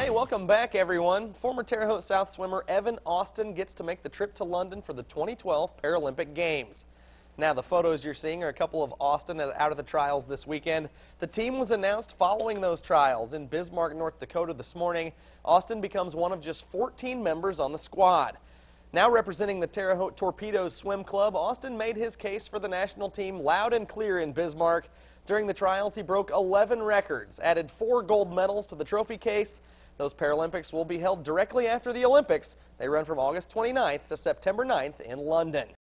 Hey, welcome back, everyone. Former Terre Haute South swimmer Evan Austin gets to make the trip to London for the 2012 Paralympic Games. Now, the photos you're seeing are a couple of Austin out of the trials this weekend. The team was announced following those trials in Bismarck, North Dakota this morning. Austin becomes one of just 14 members on the squad. Now representing the Terre Haute Torpedoes Swim Club, Austin made his case for the national team loud and clear in Bismarck. During the trials, he broke 11 records, added four gold medals to the trophy case, those Paralympics will be held directly after the Olympics. They run from August 29th to September 9th in London.